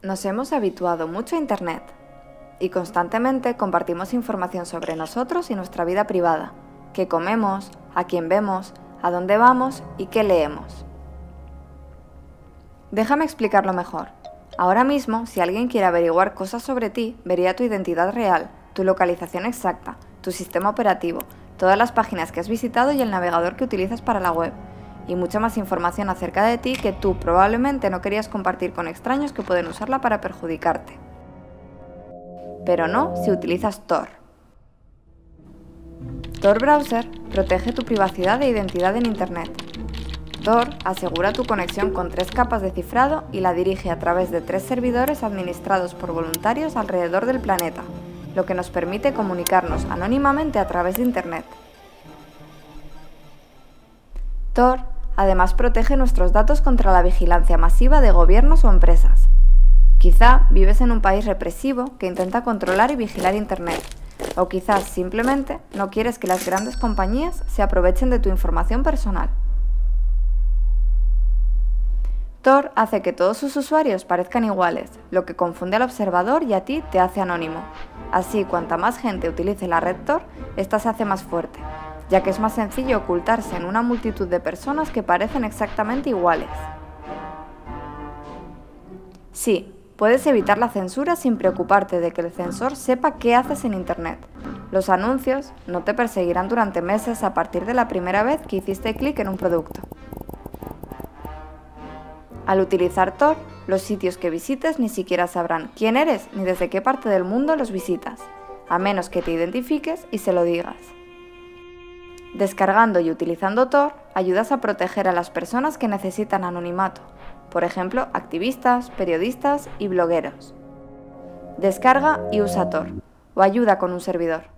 Nos hemos habituado mucho a Internet y constantemente compartimos información sobre nosotros y nuestra vida privada, qué comemos, a quién vemos, a dónde vamos y qué leemos. Déjame explicarlo mejor. Ahora mismo, si alguien quiere averiguar cosas sobre ti, vería tu identidad real, tu localización exacta, tu sistema operativo, todas las páginas que has visitado y el navegador que utilizas para la web y mucha más información acerca de ti que tú probablemente no querías compartir con extraños que pueden usarla para perjudicarte. Pero no si utilizas Tor. Tor Browser protege tu privacidad e identidad en Internet. Tor asegura tu conexión con tres capas de cifrado y la dirige a través de tres servidores administrados por voluntarios alrededor del planeta, lo que nos permite comunicarnos anónimamente a través de Internet. Tor Además, protege nuestros datos contra la vigilancia masiva de gobiernos o empresas. Quizá vives en un país represivo que intenta controlar y vigilar Internet, o quizás simplemente no quieres que las grandes compañías se aprovechen de tu información personal. Tor hace que todos sus usuarios parezcan iguales, lo que confunde al observador y a ti te hace anónimo. Así, cuanta más gente utilice la red Tor, esta se hace más fuerte, ya que es más sencillo ocultarse en una multitud de personas que parecen exactamente iguales. Sí, puedes evitar la censura sin preocuparte de que el censor sepa qué haces en Internet. Los anuncios no te perseguirán durante meses a partir de la primera vez que hiciste clic en un producto. Al utilizar Tor, los sitios que visites ni siquiera sabrán quién eres ni desde qué parte del mundo los visitas, a menos que te identifiques y se lo digas. Descargando y utilizando Tor ayudas a proteger a las personas que necesitan anonimato, por ejemplo, activistas, periodistas y blogueros. Descarga y usa Tor o ayuda con un servidor.